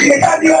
llegar Dios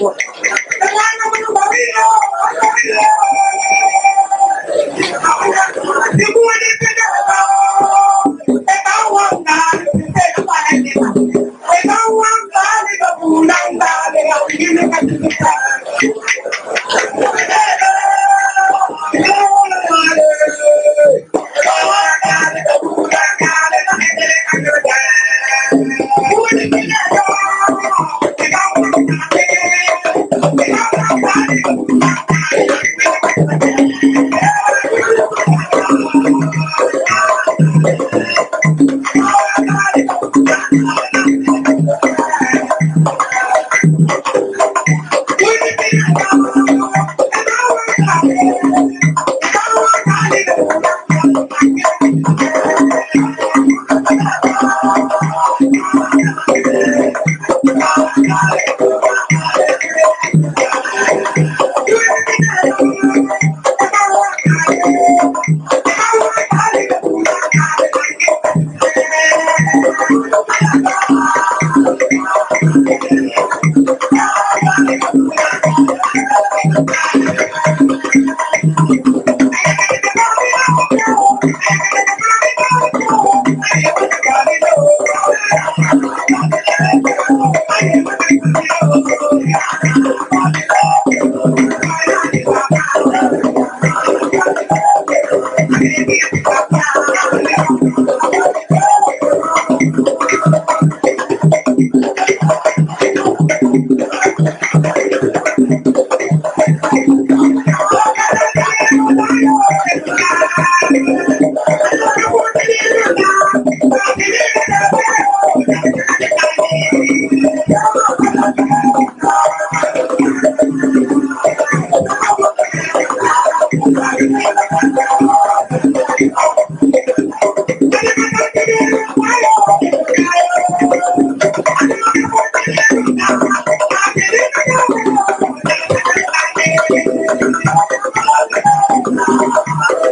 What.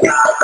Yeah.